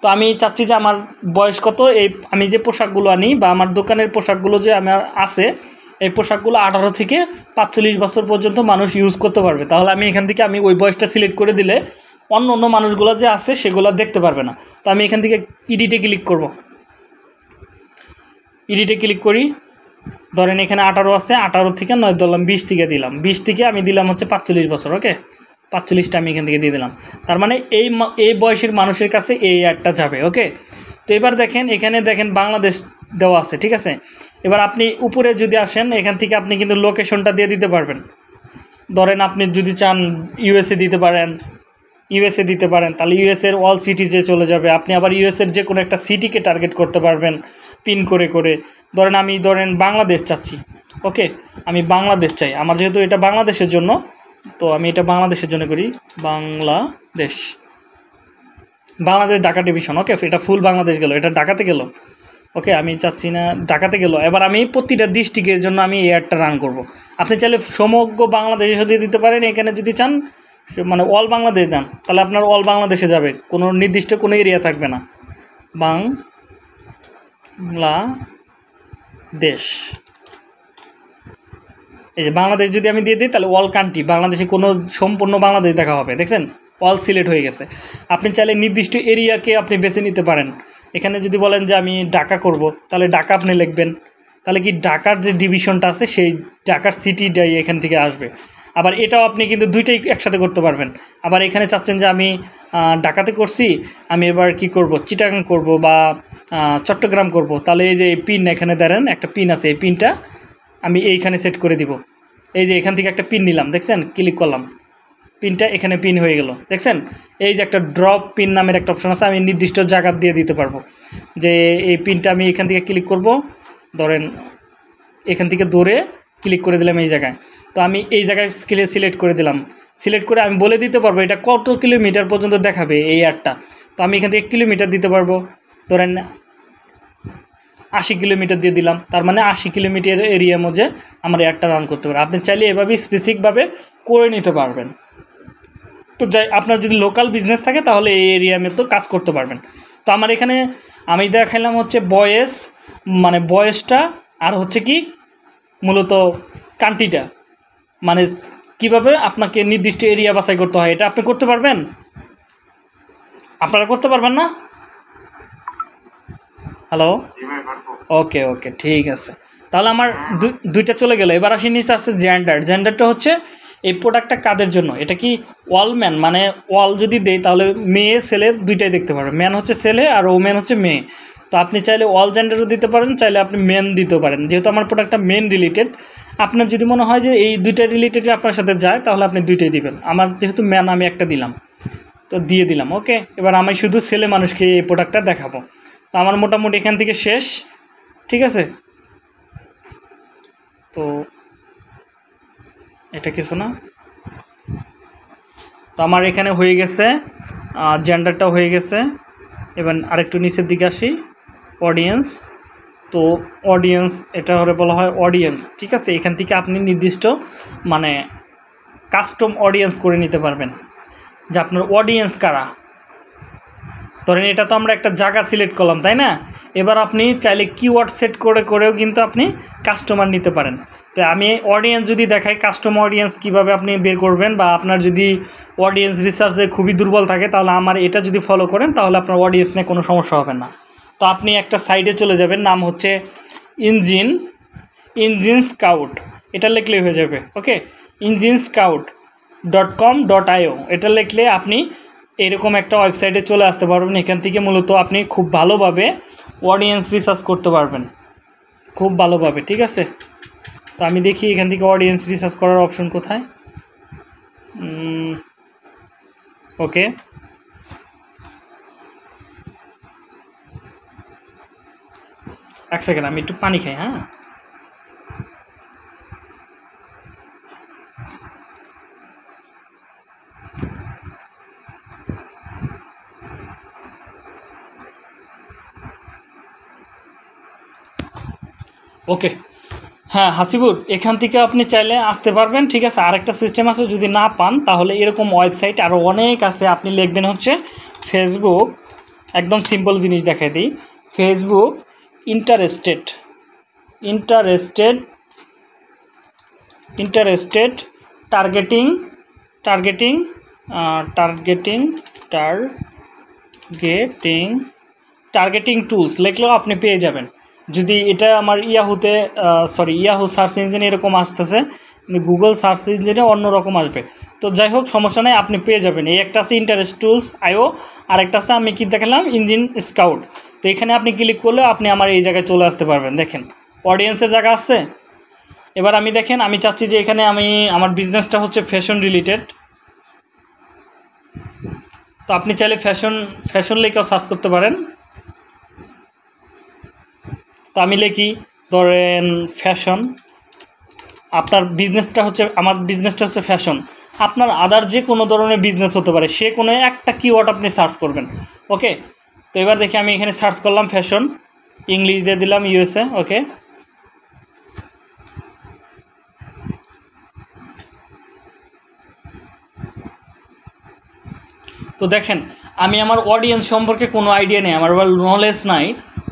তো আমি চাচ্ছি যে আমার বয়স কত? এই আমি যে পোশাকগুলো আনি বা আমার দোকানের পোশাকগুলো যে আমার আছে এই পোশাকগুলো আঠারো থেকে পাঁচচল্লিশ বছর পর্যন্ত মানুষ ইউজ করতে পারবে। তাহলে আমি এখান থেকে আমি ওই বয়সটা সিলেক্ট করে দিলে অন্য অন্য মানুষগুলো যে আছে সেগুলো দেখতে পারবে না। তো আমি এখান থেকে ইডিটে ক্লিক করব। ইডিটে ক্লিক করি। ধরেন এখানে আঠারো আছে, আঠারো থেকে নয় ধরলাম বিশ থেকে দিলাম। বিশ থেকে আমি দিলাম হচ্ছে পাঁচচল্লিশ বছর, ওকে? পাঁচচল্লিশটা আমি এখান থেকে দিয়ে দিলাম। তার মানে এই এই বয়সের মানুষের কাছে এই অ্যাডটা যাবে, ওকে? তো এবার দেখেন, এখানে দেখেন বাংলাদেশ দেওয়া আছে, ঠিক আছে? এবার আপনি উপরে যদি আসেন, এখান থেকে আপনি কিন্তু লোকেশনটা দিয়ে দিতে পারবেন। ধরেন আপনি যদি চান ইউএসএ দিতে পারেন ইউএসএ দিতে পারেন, তাহলে ইউএসএর অল সিটিজে চলে যাবে। আপনি আবার ইউএসএর যে কোনো একটা সিটিকে টার্গেট করতে পারবেন পিন করে করে। ধরেন আমি, ধরেন বাংলাদেশ চাচ্ছি ওকে আমি বাংলাদেশ চাই। আমার যেহেতু এটা বাংলাদেশের জন্য, তো আমি এটা বাংলাদেশের জন্য করি। বাংলাদেশ। বাংলাদেশ ঢাকা ডিভিশন ওকে এটা ফুল বাংলাদেশ গেল, এটা ঢাকাতে গেল। ওকে, আমি চাচ্ছি না ঢাকাতে গেল। এবার আমি প্রতিটা ডিস্ট্রিক্টের জন্য আমি এই অ্যাডটা রান করব। আপনি চাইলে সমগ্র বাংলাদেশে যদি দিতে পারেন, এখানে যদি চান মানে অল বাংলাদেশ যান, তাহলে আপনার অল বাংলাদেশে যাবে। কোনো নির্দিষ্ট কোনো এরিয়া থাকবে না। বাংলাদেশ। এই যে বাংলাদেশ যদি আমি দিয়ে দিই, তাহলে অল কান্ট্রি বাংলাদেশে কোনো সম্পূর্ণ বাংলাদেশ দেখা হবে, দেখছেন? অল সিলেক্ট হয়ে গেছে। আপনি চাইলে নির্দিষ্ট এরিয়াকে আপনি বেছে নিতে পারেন। এখানে যদি বলেন যে আমি ঢাকা করব, তাহলে ঢাকা আপনি লিখবেন। তাহলে কি ঢাকার যে ডিভিশনটা আছে, সেই ঢাকার সিটিটাই এখান থেকে আসবে। আবার এটাও আপনি কিন্তু দুইটাই একসাথে করতে পারবেন। আবার এখানে চাচ্ছেন যে আমি ঢাকাতে করছি, আমি এবার কি করব, চিটাগাং করব বা চট্টগ্রাম করব। তাহলে এই যে পিন এখানে দাঁড়ান, একটা পিন আছে, এই পিনটা আমি এইখানে সেট করে দিব। এই যে এখান থেকে একটা পিন নিলাম, দেখছেন? ক্লিক করলাম। পিনটা এখানে পিন হয়ে গেল। দেখছেন? এই যে একটা ড্রপ পিন নামের একটা অপশন আছে, আমি নির্দিষ্ট জায়গা দিয়ে দিতে পারব। যে এই পিনটা আমি এখান থেকে ক্লিক করব, ধরেন এখান থেকে দৌড়ে ক্লিক করে দিলাম এই জায়গায়। তো আমি এই জায়গায় স্কিলে সিলেক্ট করে দিলাম। সিলেক্ট করে আমি বলে দিতে পারব, এটা কত কিলোমিটার পর্যন্ত দেখাবে এই অ্যাডটা তো আমি এখান থেকে কিলোমিটার দিতে পারব। ধরেন আশি কিলোমিটার দিয়ে দিলাম। তার মানে আশি কিলোমিটার এরিয়ার মধ্যে আমার অ্যাডটা রান করতে পারে। আপনি চাইলে এভাবেই স্পেসিফিকভাবে করে নিতে পারবেন। তো যাই, আপনার যদি লোকাল বিজনেস থাকে, তাহলে এই এরিয়ার মধ্যে কাজ করতে পারবেন। তো আমার এখানে আমি দেখাইলাম হচ্ছে বয়েস মানে বয়সটা, আর হচ্ছে কি, মূলত কান্ট্রিটা মানে কীভাবে আপনাকে নির্দিষ্ট এরিয়া বাছাই করতে হয়, এটা আপনি করতে পারবেন? আপনারা করতে পারবেন না? হ্যালো ওকে ওকে ঠিক আছে। তাহলে আমার দুই- দুইটা চলে গেল। এবার আসি নিচে আসছে জেন্ডার জেন্ডারটা হচ্ছে এই প্রোডাক্টটা কাদের জন্য? এটা কি ওয়াল ম্যান মানে ওয়াল যদি দেই, তাহলে মেয়ে, ছেলে দুইটাই দেখতে পারবেন ম্যান হচ্ছে ছেলে আর ওম্যান হচ্ছে মেয়ে। তো আপনি চাইলে অল জেন্ডারও দিতে পারেন, চাইলে আপনি মেন দিতেও পারেন। যেহেতু আমার প্রোডাক্টটা মেন রিলেটেড আপনার যদি মনে হয় যে এই দুইটা রিলেটেড আপনার সাথে যায়, তাহলে আপনি দুইটাই দিবেন। আমার যেহেতু ম্যান আমি একটা দিলাম। তো দিয়ে দিলাম ওকে এবার আমি শুধু ছেলে মানুষকে এই প্রোডাক্টটা দেখাবো। তো আমার মোটামুটি এখান থেকে শেষ, ঠিক আছে? তো এটা কিছু না। তো আমার এখানে হয়ে গেছে জেন্ডারটা হয়ে গেছে। এবার আরেকটু নিচের দিকে আসি। অডিয়েন্স তো অডিয়েন্স এটা হলে বলা হয় অডিয়েন্স ঠিক আছে, এখান থেকে আপনি নির্দিষ্ট মানে কাস্টম অডিয়েন্স করে নিতে পারবেন। যে আপনার অডিয়েন্স কারা? ধরেন এটা তো আমরা একটা জায়গা সিলেক্ট করলাম, তাই না? এবার আপনি চাইলে কিওয়ার্ড সেট করে, করেও কিন্তু আপনি কাস্টমার নিতে পারেন। তো আমি অডিয়েন্স যদি দেখাই কাস্টম অডিয়েন্স কীভাবে আপনি বের করবেন বা আপনার যদি অডিয়েন্স রিসার্চে খুবই দুর্বল থাকে, তাহলে আমার এটা যদি ফলো করেন, তাহলে আপনার অডিয়েন্স নিয়ে কোনো সমস্যা হবে না। তো আপনি একটা সাইডে চলে যাবেন, নাম হচ্ছে ইঞ্জিন ইঞ্জিন স্কাউট এটা লিখলেই হয়ে যাবে okay engine scout dot com dot IO এটা লিখলে আপনি এরকম একটা ওয়েবসাইটে চলে আসতে পারবেন। এখান থেকে মূলত আপনি খুব ভালোভাবে অডিয়েন্স রিসার্চ করতে পারবেন। খুব ভালোভাবে ঠিক আছে? তো আমি দেখি এখান থেকে অডিয়েন্স রিসার্চ করার অপশন কোথায়। ওকে। এক সেকেন্ড আমি একটু পানি খাই হ্যাঁ? ওকে। হ্যাঁ হাসিবুর, এখান থেকে আপনি চাইলে আসতে পারবেন, ঠিক আছে? আরেকটা সিস্টেম আছে, যদি না পান, তাহলে এরকম ওয়েবসাইট আরও অনেক আছে। আপনি লিখবেন হচ্ছে ফেসবুক একদম সিম্পল জিনিস দেখাই দিই। Facebook interested interested interested targeting targeting targeting targeting targeting tools লিখলেও আপনি পেয়ে যাবেন। যদি এটা আমার ইয়াহুতে সরি ইয়াহু সার্চ ইঞ্জিনে এরকম আসতেছে গুগল সার্চ ইঞ্জিনে অন্যরকম আসবে। তো যাই হোক, সমস্যা নেই, আপনি পেয়ে যাবেন। এই একটা আছে ইন্টারেস্ট টুলস আইও আর একটা আছে আমি কী দেখালাম? ইঞ্জিন স্কাউট তো এখানে আপনি ক্লিক করলে আপনি আমার এই জায়গায় চলে আসতে পারবেন। দেখেন অডিয়েন্সের জায়গা আসছে এবার আমি দেখেন, আমি চাচ্ছি যে এখানে আমি, আমার বিজনেসটা হচ্ছে ফ্যাশন রিলেটেড তো আপনি চাইলে ফ্যাশন ফ্যাশন লেখেও সার্চ করতে পারেন। তো আমি লিখি, ধরেন ফ্যাশন আপনার বিজনেসটা হচ্ছে, আমার বিজনেসটা হচ্ছে ফ্যাশন আপনার আদার যে কোনো ধরনের বিজনেস হতে পারে সে কোনো একটা কিওয়ার্ড আপনি সার্চ করবেন ওকে তো এবার দেখি আমি এখানে সার্চ করলাম ফ্যাশন ইংলিশ দিয়ে দিলাম ইউএসএ ওকে তো দেখেন, আমি আমার অডিয়েন্স সম্পর্কে কোনো আইডিয়া নেই, আমার নলেজ নাই।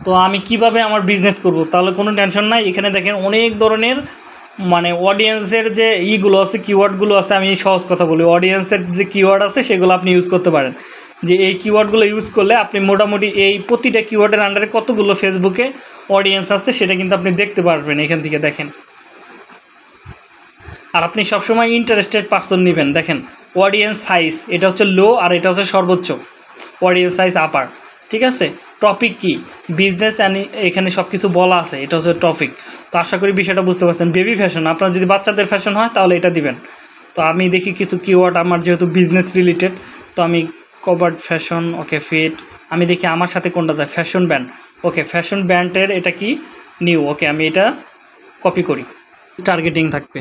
তো আমি কীভাবে আমার বিজনেস করব? তাহলে কোনো টেনশন নাই। এখানে দেখেন অনেক ধরনের মানে অডিয়েন্সের যে ইগুলো আছে কিওয়ার্ডগুলো আছে, আমি সহজ কথা বলি। অডিয়েন্সের যে কিওয়ার্ড আছে, সেগুলো আপনি ইউজ করতে পারেন। যে এই কিওয়ার্ডগুলো ইউজ করলে আপনি মোটামুটি এই প্রতিটা কিওয়ার্ডের আন্ডারে কতগুলো ফেসবুকে অডিয়েন্স আছে, সেটা কিন্তু আপনি দেখতে পারবেন এখান থেকে, দেখেন। আর আপনি সবসময় ইন্টারেস্টেড পার্সন নেবেন, দেখেন। অডিয়েন্স সাইজ এটা হচ্ছে লো আর এটা হচ্ছে সর্বোচ্চ। অডিয়েন্স সাইজ আপার ঠিক আছে? টপিক কি? বিজনেস অ্যান্ড এখানে সব কিছু বলা আছে, এটা হচ্ছে টপিক তো আশা করি বিষয়টা বুঝতে পারছেন। বেবি ফ্যাশন আপনার যদি বাচ্চাদের ফ্যাশন হয়, তাহলে এটা দিবেন। তো আমি দেখি কিছু কিওয়ার্ড আমার যেহেতু বিজনেস রিলেটেড তো আমি কভার্ড ফ্যাশন ওকে ফিট আমি দেখি আমার সাথে কোনটা যায়। ফ্যাশন ব্যান্ড ওকে ফ্যাশন ব্যান্ডের এটা কি? নিউ ওকে আমি এটা কপি করি। টার্গেটিং থাকবে।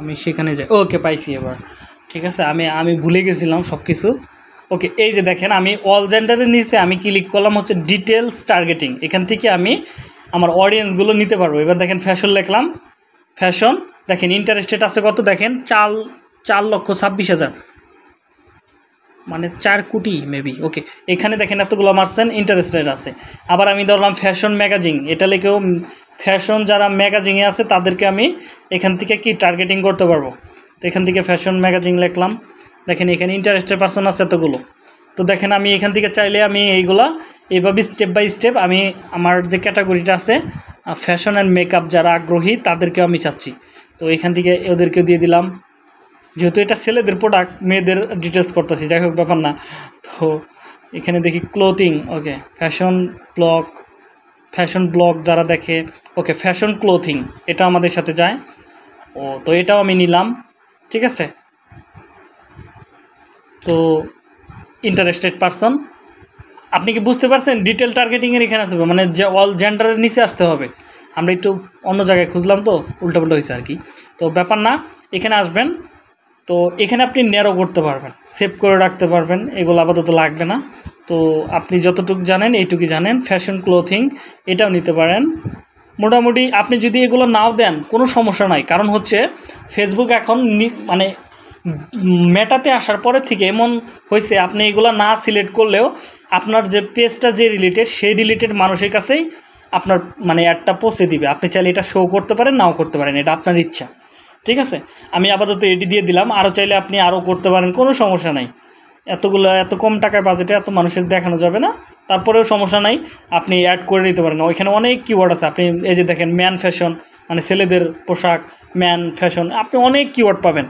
আমি সেখানে যাই। ওকে পাইছি এবার। ঠিক আছে, আমি আমি ভুলে গেছিলাম সব কিছু ওকে এই যে দেখেন, আমি অল জেন্ডারের নিচে আমি ক্লিক করলাম হচ্ছে ডিটেলস টার্গেটিং এখান থেকে আমি আমার অডিয়েন্সগুলো নিতে পারব। এবার দেখেন ফ্যাশন লিখলাম। ফ্যাশন দেখেন ইন্টারেস্টেড আছে কত? দেখেন চার চার লক্ষ ছাব্বিশ হাজার। মানে চার কোটি মেবি ওকে এখানে দেখেন এতগুলো মার্সেন ইন্টারেস্টেড আছে। আবার আমি ধরলাম ফ্যাশন ম্যাগাজিন এটা লিখেও ফ্যাশন যারা ম্যাগাজিনে আছে, তাদেরকে আমি এখান থেকে কি টার্গেটিং করতে পারব? তো এখান থেকে ফ্যাশন ম্যাগাজিন লিখলাম। দেখেন এখানে ইন্টারেস্টেড পার্সন আছে এতগুলো। তো দেখেন আমি এখান থেকে চাইলে আমি এইগুলা এইভাবে স্টেপ বাই স্টেপ আমি আমার যে ক্যাটাগরিটা আছে ফ্যাশন অ্যান্ড মেকআপ যারা আগ্রহী তাদেরকেও আমি চাচ্ছি। তো এখান থেকে ওদেরকে দিয়ে দিলাম। যেহেতু এটা ছেলেদের প্রোডাক্ট মেয়েদের ডিটেলস করতেছি, যাই হোক ব্যাপার না। তো এখানে দেখি clothing okay fashion blog fashion blog যারা দেখে ওকে ফ্যাশন ক্লোথিং এটা আমাদের সাথে যায়। ও, তো এটাও আমি নিলাম, ঠিক আছে? তো ইন্টারেস্টেড পারসন আপনি কি বুঝতে পারছেন? ডিটেল টার্গেটিংয়ের এখানে আসবে মানে যে অল জেন্ডারের নিচে আসতে হবে। আমরা একটু অন্য জায়গায় খুঁজলাম তো, উল্টাপাল্টা হয়েছে আর কি তো ব্যাপার না, এখানে আসবেন। তো এখানে আপনি ন্যারো করতে পারবেন সেভ করে রাখতে পারবেন, এগুলো আপাতত লাগবে না। তো আপনি যতটুকু জানেন, এইটুকুই জানেন। ফ্যাশন ক্লোথিং এটাও নিতে পারেন। মোটামুটি আপনি যদি এগুলো নাও দেন, কোনো সমস্যা নাই। কারণ হচ্ছে ফেসবুক এখন মানে মেটাতে আসার পরে থেকে এমন হয়েছে, আপনি এগুলো না সিলেক্ট করলেও আপনার যে পেজটা যে রিলেটেড সেই রিলেটেড মানুষের কাছেই আপনার মানে অ্যাডটা পৌঁছে দিবে। আপনি চাইলে এটা শো করতে পারেন, নাও করতে পারেন, এটা আপনার ইচ্ছা। ঠিক আছে? আমি আপাতত এটি দিয়ে দিলাম আরও চাইলে আপনি আরও করতে পারেন, কোনো সমস্যা নাই। এতগুলো, এত কম টাকায় বাজেটে এত মানুষের দেখানো যাবে না। তারপরেও সমস্যা নাই, আপনি অ্যাড করে নিতে পারেন। ওইখানে অনেক কিওয়ার্ড আছে, আপনি এই যে দেখেন ম্যান ফ্যাশন মানে ছেলেদের পোশাক ম্যান ফ্যাশন আপনি অনেক কিওয়ার্ড পাবেন।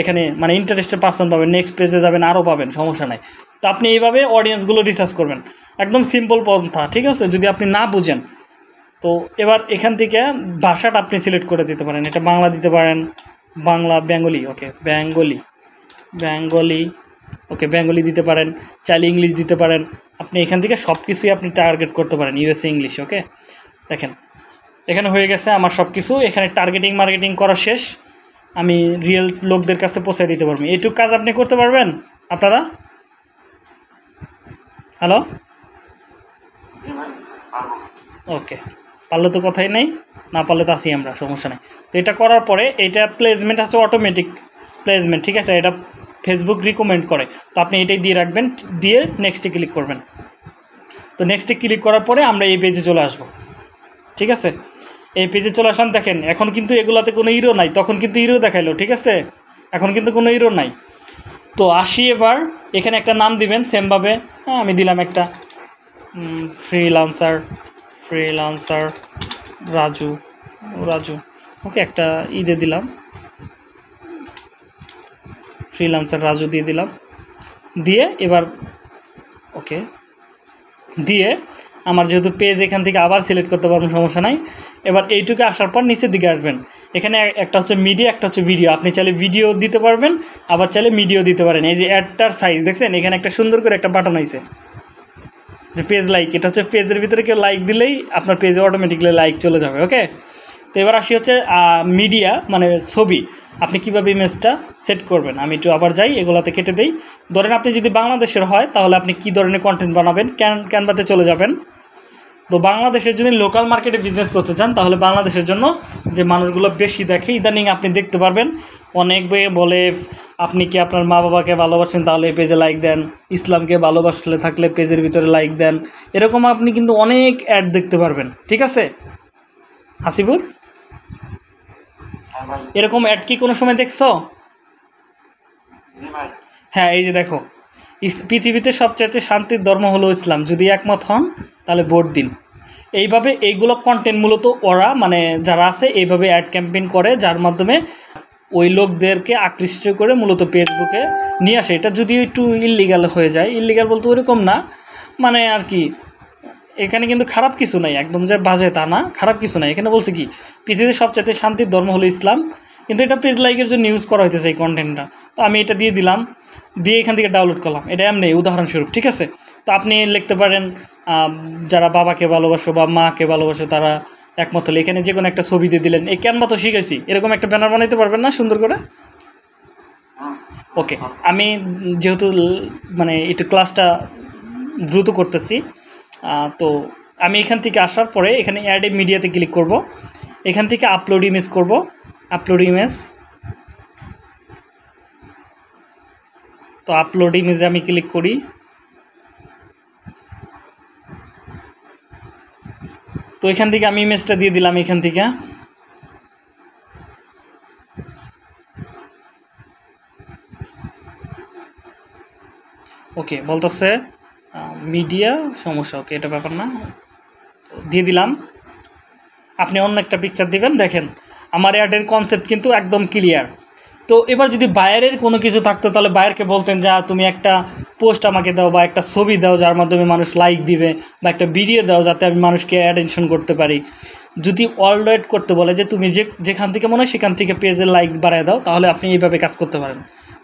এখানে মানে ইন্টারেস্টেড পার্সন পাবেন নেক্সট পেজে যাবেন আরও পাবেন, সমস্যা নাই। তো আপনি এইভাবে অডিয়েন্সগুলো রিসার্চ করবেন। একদম সিম্পল পন্থা, ঠিক আছে? যদি আপনি না বুঝেন, তো এবার এখান থেকে ভাষাটা আপনি সিলেক্ট করে দিতে পারেন। এটা বাংলা দিতে পারেন, Bangla, Bengali okay Bengali Bengali okay Bengali দিতে পারেন, চাইলে ইংলিশ দিতে পারেন। আপনি এখান থেকে সব কিছুই আপনি টার্গেট করতে পারেন ইউএসএ ইংলিশ ওকে দেখেন, এখানে হয়ে গেছে আমার সব কিছু এখানে টার্গেটিং মার্কেটিং করা শেষ। আমি রিয়েল লোকদের কাছে পৌঁছে দিতে পারব। এইটুকু কাজ আপনি করতে পারবেন? আপনারা? হ্যালো ওকে পারলে তো কথাই নেই, না পারলে তো আসি আমরা, সমস্যা নেই। তো এটা করার পরে এটা প্লেসমেন্ট আছে অটোমেটিক প্লেসমেন্ট ঠিক আছে? এটা ফেসবুক রিকমেন্ড করে। তো আপনি এটাই দিয়ে রাখবেন, দিয়ে নেক্সটে ক্লিক করবেন। তো নেক্সটে ক্লিক করার পরে আমরা এই পেজে চলে আসব। ঠিক আছে? এই পেজে চলে আসলাম, দেখেন, এখন কিন্তু এগুলাতে কোনো ইরো নাই। তখন কিন্তু ইরো দেখাইলো, ঠিক আছে? এখন কিন্তু কোনো ইরো নাই। তো আসি এবার, এখানে একটা নাম দিবেন, সেমভাবে হ্যাঁ আমি দিলাম একটা freelancer freelancer Raju Raju, okay, একটা ঈদে দিলাম। ফ্রি লান্সার রাজু দিয়ে দিলাম। দিয়ে এবার, ওকে, দিয়ে আমার যেহেতু পেজ এখান থেকে আবার সিলেক্ট করতে পারবেন সমস্যা নাই। এবার এইটুকু আসার পর নিচের দিকে আসবেন। এখানে একটা হচ্ছে মিডিয়া একটা হচ্ছে ভিডিও আপনি চাইলে ভিডিও দিতে পারবেন, আবার চাইলে মিডিও দিতে পারেন। এই যে অ্যাডটার সাইজ দেখছেন? এখানে একটা সুন্দর করে একটা বাটন আছে যে পেজ লাইক এটা হচ্ছে পেজের ভিতরে কেউ লাইক দিলেই আপনার পেজে অটোমেটিকলি লাইক চলে যাবে ওকে তো এবার আসি হচ্ছে মিডিয়া মানে ছবি। আপনি কীভাবে ইমেজটা সেট করবেন? আমি একটু আবার যাই, এগুলাতে কেটে দেই। ধরেন আপনি যদি বাংলাদেশের হয়, তাহলে আপনি কী ধরনের কন্টেন্ট বানাবেন? ক্যান ক্যানভাতে চলে যাবেন। তো বাংলাদেশের যদি লোকাল মার্কেটে বিজনেস করতে চান তাহলে বাংলাদেশের জন্য যে মানুষগুলো বেশি দেখে ইদানিং আপনি দেখতে পারবেন। অনেক বলে আপনি কি আপনার মা বাবাকে ভালোবাসেন? তাহলে এই পেজে লাইক দেন। ইসলামকে ভালোবাসলে থাকলে পেজের ভিতরে লাইক দেন। এরকম আপনি কিন্তু অনেক অ্যাড দেখতে পারবেন। ঠিক আছে? হাসিবুর? হ্যাঁ এরকম অ্যাড কি কোনো সময় দেখছ? হ্যাঁ এই যে দেখো। পৃথিবীতে সবচাইতে শান্তির ধর্ম হলো ইসলাম। যদি একমত হন, তাহলে ভোট দিন। এইভাবে এইগুলো কন্টেন্ট মূলত ওরা মানে যারা আছে, এইভাবে অ্যাড ক্যাম্পেইন করে, যার মাধ্যমে ওই লোকদেরকে আকৃষ্ট করে মূলত ফেসবুকে নিয়ে আসে। এটা যদিও একটু ইলিগাল হয়ে যায়। ইলিগাল বলতে ওরকম না। মানে আর কি, এখানে কিন্তু খারাপ কিছু নাই। একদম যে বাজে তা না। খারাপ কিছু নাই। এখানে বলছে কি, পৃথিবীর সবচেয়ে শান্তির ধর্ম হলো ইসলাম। কিন্তু এটা পেজ লাইকের জন্য ইউজ করা হইতেছে এই কন্টেন্টটা তো আমি এটা দিয়ে দিলাম দিয়ে এখান থেকে ডাউনলোড করলাম। এটা এমনি উদাহরণস্বরূপ ঠিক আছে? তো আপনি লিখতে পারেন যারা বাবাকে ভালোবাসো বা মাকে ভালোবাসো তারা একমত হলে এখানে যে কোনো একটা ছবি দিয়ে দিলেন। এই ক্যানভা তো শিখেছি এরকম একটা ব্যানার বানাইতে পারবেন না সুন্দর করে? ওকে আমি যেহেতু মানে একটু ক্লাসটা দ্রুত করতেছি তো আমি এখান থেকে আসার পরে এখানে অ্যাড মিডিয়াতে ক্লিক করব। এখান থেকে আপলোড ইমেজ করব। আপলোড ইমেজ তো আপলোড ইমেজে আমি ক্লিক করি। তো এখান থেকে আমি ইমেজটা দিয়ে দিলাম এখান থেকে। ওকে বলতেছে মিডিয়া সমস্যা ওকে এটা ব্যাপার না। দিয়ে দিলাম। আপনি অন্য একটা পিকচার দিবেন, দেখেন। আমার অ্যাডের কনসেপ্ট কিন্তু একদম ক্লিয়ার তো এবার যদি বায়ারের কোনো কিছু থাকতো, তাহলে বায়ারকে বলতেন যা তুমি একটা পোস্ট আমাকে দাও বা একটা ছবি দাও যার মাধ্যমে মানুষ লাইক দিবে বা একটা ভিডিও দাও যাতে আমি মানুষকে অ্যাটেনশন করতে পারি। যদি অলরেড করতে বলে যে, তুমি যে, যেখান থেকে মনে হয় সেখান থেকে পেজের লাইক বাড়ায় দাও, তাহলে আপনি এইভাবে কাজ করতে পারেন।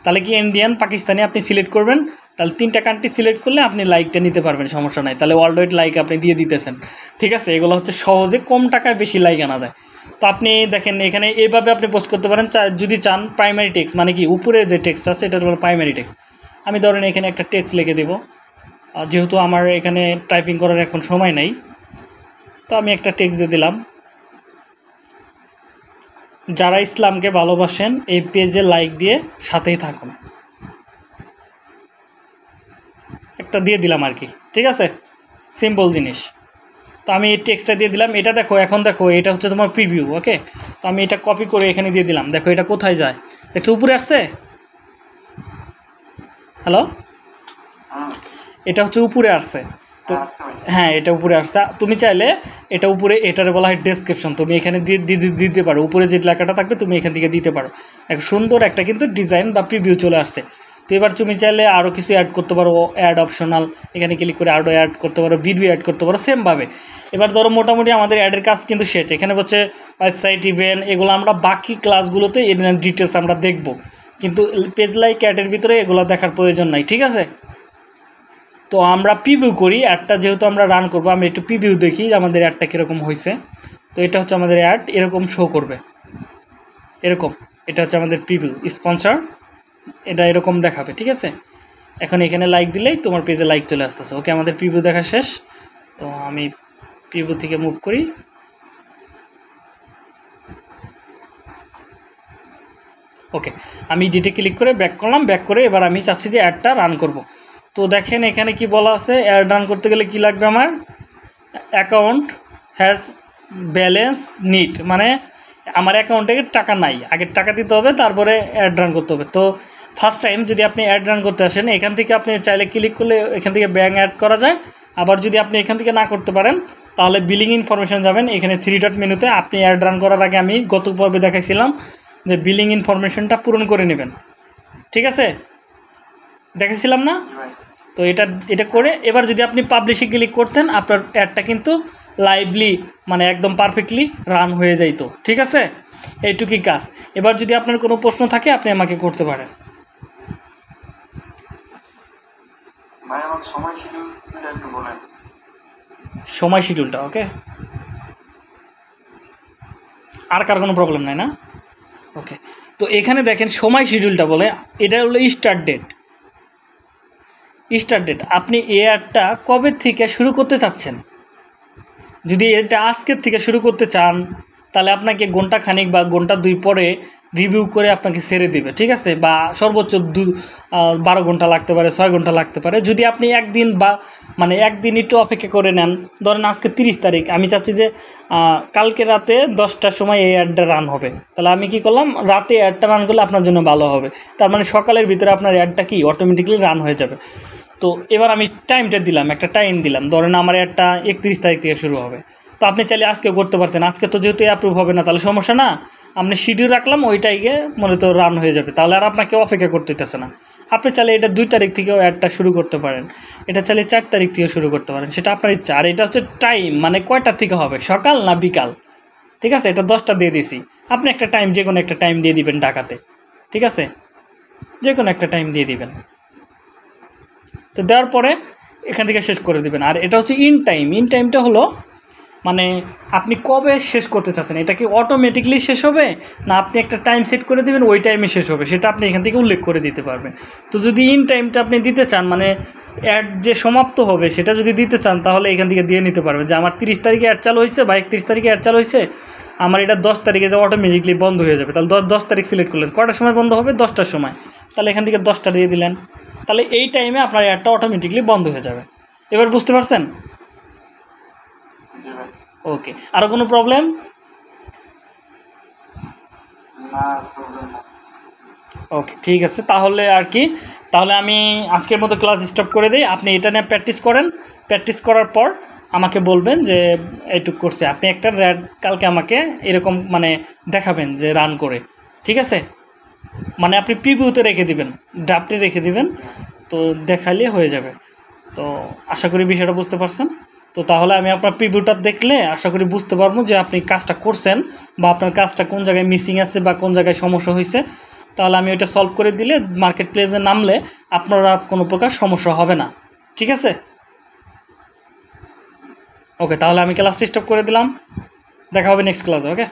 তাহলে কি ইন্ডিয়ান পাকিস্তানি আপনি সিলেক্ট করবেন, তাহলে তিনটা কান্ট্রি সিলেক্ট করলে আপনি লাইকটা নিতে পারবেন, সমস্যা নাই। তাহলে ওয়ার্ল্ড লাইক আপনি দিয়ে দিতেছেন। ঠিক আছে, এগুলো হচ্ছে সহজে কম টাকায় বেশি লাইক আনা যায়। তো আপনি দেখেন, এখানে এইভাবে আপনি পোস্ট করতে পারেন যদি চান প্রাইমারি টেক্সট মানে কি উপরে যে টেক্সট আছে এটা হলো প্রাইমারি টেক্সট আমি ধরেন এখানে একটা টেক্সট লিখে দেবো। যেহেতু আমার এখানে টাইপিং করার এখন সময় নাই, তো আমি একটা টেক্সট দিয়ে দিলাম। যারা ইসলামকে ভালোবাসেন, এই পেজে লাইক দিয়ে সাথেই থাকুন। একটা দিয়ে দিলাম আর কি, ঠিক আছে? সিম্পল জিনিস। তো আমি এই টেক্সটটা দিয়ে দিলাম। এটা দেখো এখন দেখো এটা হচ্ছে তোমার প্রিভিউ ওকে তো আমি এটা কপি করে এখানে দিয়ে দিলাম। দেখো এটা কোথায় যায়? দেখছ উপরে আসছে? হ্যালো এটা হচ্ছে উপরে আসছে। তো হ্যাঁ, এটা উপরে আসছে। তুমি চাইলে এটা উপরে এটার বলা হয় ডেসক্রিপশন তুমি এখানে দিতে পারো। উপরে যে লেখাটা থাকবে তুমি এখান থেকে দিতে পারো। এক সুন্দর একটা কিন্তু ডিজাইন বা প্রিভিউ চলে আসছে। তো এবার তুমি চাইলে আরও কিছু অ্যাড করতে পারো অ্যাড অপশনাল এখানে ক্লিক করে আরও অ্যাড করতে পারো ভিডিও অ্যাড করতে পারো সেমভাবে এবার ধরো মোটামুটি আমাদের অ্যাডের কাজ কিন্তু শেষ। এখানে হচ্ছে ওয়েবসাইট ইভেন্ট এগুলো আমরা বাকি ক্লাসগুলোতে এর ডিটেলস আমরা দেখব। কিন্তু পেজ লাইক অ্যাডের ভিতরে এগুলো দেখার প্রয়োজন নাই, ঠিক আছে? তো আমরা প্রিভিউ করি অ্যাডটা যেহেতু আমরা রান করব আমরা একটু প্রিভিউ দেখি আমাদের অ্যাডটা কীরকম হয়েছে। তো এটা হচ্ছে আমাদের অ্যাড এরকম শো করবে। এরকম, এটা হচ্ছে আমাদের প্রিভিউ স্পন্সর এটা এরকম দেখাবে, ঠিক আছে? এখন এখানে লাইক দিলেই তোমার পেজে লাইক চলে আসতেছে। ওকে আমাদের প্রিভিউ দেখা শেষ। তো আমি প্রিভিউ থেকে মুভ করি। ওকে আমি ডিটে ক্লিক করে ব্যাক করলাম। ব্যাক করে এবার আমি চাচ্ছি যে অ্যাডটা রান করব। তো দেখেন এখানে কি বলা আছে? অ্যাড রান করতে গেলে কি লাগবে আমার? অ্যাকাউন্ট হ্যাজ ব্যালেন্স নিট মানে আমার অ্যাকাউন্টে টাকা নাই। আগে টাকা দিতে হবে, তারপরে অ্যাড রান করতে হবে। তো ফার্স্ট টাইম যদি আপনি অ্যাড রান করতে আসেন এখান থেকে আপনি চাইলে ক্লিক করলে এখান থেকে ব্যাঙ্ক অ্যাড করা যায়। আবার যদি আপনি এখান থেকে না করতে পারেন তাহলে বিলিং ইনফরমেশন যাবেন। এখানে থ্রি ডট মেনুতে আপনি অ্যাড রান করার আগে আমি গত পর্বে দেখাইছিলাম যে বিলিং ইনফরমেশনটা পূরণ করে নেবেন। ঠিক আছে? দেখেছিলাম না? ভাই তো এটা এটা করে এবার যদি আপনি পাবলিশে ক্লিক করতেন আপনার অ্যাডটা কিন্তু লাইভলি মানে একদম পারফেক্টলি রান হয়ে যাইতো। ঠিক আছে? এইটুকুই কাজ। এবার যদি আপনার কোনো প্রশ্ন থাকে আপনি আমাকে করতে পারেন। সময় শিডিউলটা ওকে আর কার কোনো প্রবলেম নাই না? ওকে তো এখানে দেখেন সময় শিডিউলটা বলে, এটা হলো স্টার্ট ডেট স্টার্ট ডেট আপনি এই অ্যাডটা কবে থেকে শুরু করতে চাচ্ছেন? যদি এটা আজকের থেকে শুরু করতে চান তাহলে আপনাকে ঘণ্টা খানিক বা ঘণ্টা দুই পরে রিভিউ করে আপনাকে ছেড়ে দেবে, ঠিক আছে? বা সর্বোচ্চ দু বারো ঘণ্টা লাগতে পারে, ছয় ঘণ্টা লাগতে পারে। যদি আপনি একদিন বা মানে একদিন একটু অপেক্ষা করে নেন, ধরেন আজকে তিরিশ তারিখ, আমি চাচ্ছি যে কালকে রাতে দশটার সময় এই অ্যাডটা রান হবে। তাহলে আমি কি করলাম? রাতে অ্যাডটা রান করলে আপনার জন্য ভালো হবে। তার মানে সকালের ভিতরে আপনার অ্যাডটা কি? অটোমেটিকলি রান হয়ে যাবে। তো এবার আমি টাইমটা দিলাম, একটা টাইম দিলাম। ধরেন আমার অ্যাডটা একত্রিশ তারিখ থেকে শুরু হবে। তো আপনি চাইলে আজকে করতে পারতেন। আজকে তো যেহেতু অ্যাপ্রুভ হবে না, তাহলে সমস্যা না। আপনি শিডিউল রাখলাম, ওইটাই গিয়ে মনে তো রান হয়ে যাবে। তাহলে আর আপনাকে অপেক্ষা করতে হইতেছে না। আপনি চাইলে এটা দুই তারিখ থেকেও অ্যাডটা শুরু করতে পারেন। এটা চাইলে চার তারিখ থেকেও শুরু করতে পারেন। সেটা আপনার ইচ্ছা। আর এটা হচ্ছে টাইম মানে কয়টার থেকে হবে? সকাল না বিকাল? ঠিক আছে? এটা দশটা দিয়ে দিছি। আপনি একটা টাইম যে কোনো একটা টাইম দিয়ে দিবেন ঢাকাতে। ঠিক আছে? যে কোনো একটা টাইম দিয়ে দিবেন। তো দেওয়ার পরে এখান থেকে শেষ করে দেবেন। আর এটা হচ্ছে ইন টাইম ইন টাইমটা হলো মানে আপনি কবে শেষ করতে চাচ্ছেন? এটা কি অটোমেটিকলি শেষ হবে? না আপনি একটা টাইম সেট করে দেবেন, ওই টাইমে শেষ হবে? সেটা আপনি এখান থেকে উল্লেখ করে দিতে পারবেন। তো যদি ইন টাইমটা আপনি দিতে চান মানে অ্যাড যে সমাপ্ত হবে, সেটা যদি দিতে চান, তাহলে এখান থেকে দিয়ে নিতে পারবেন। যে আমার তিরিশ তারিখে অ্যাড চালু হয়েছে বা একত্রিশ তারিখে অ্যাড চালু হয়েছে, আমার এটা দশ তারিখে যে অটোমেটিকলি বন্ধ হয়ে যাবে। তাহলে দশ দশ তারিখ সিলেক্ট করলেন। কটার সময় বন্ধ হবে? দশটার সময়। তাহলে এখান থেকে দশটা দিয়ে দিলেন। তাহলে এই টাইমে আপনার অ্যাডটা অটোমেটিকলি বন্ধ হয়ে যাবে। এবার বুঝতে পারছেন? ওকে আরও কোনো প্রবলেম ওকে ঠিক আছে। তাহলে আর কি তাহলে আমি আজকের মতো ক্লাস স্টপ করে দিই। আপনি এটা নিয়ে প্র্যাকটিস করেন। প্র্যাকটিস করার পর আমাকে বলবেন যে এইটুক করছে। আপনি একটা র্যাড কালকে আমাকে এরকম মানে দেখাবেন যে রান করে। ঠিক আছে? মানে আপনি প্রিভিউতে রেখে দিবেন। ড্রাফটে রেখে দিবেন। তো দেখালে হয়ে যাবে। তো আশা করি বিষয়টা বুঝতে পারছেন। তো তাহলে আমি আপনার প্রিভিউটা দেখলে আশা করি বুঝতে পারব যে আপনি কাজটা করছেন বা আপনার কাজটা কোন জায়গায় মিসিং আছে বা কোন জায়গায় সমস্যা হয়েছে। তাহলে আমি ওইটা সলভ করে দিলে মার্কেট প্লেসে নামলে আপনার আর কোনো প্রকার সমস্যা হবে না। ঠিক আছে? ওকে তাহলে আমি ক্লাস স্টপ করে দিলাম। দেখা হবে নেক্সট ক্লাসে ওকে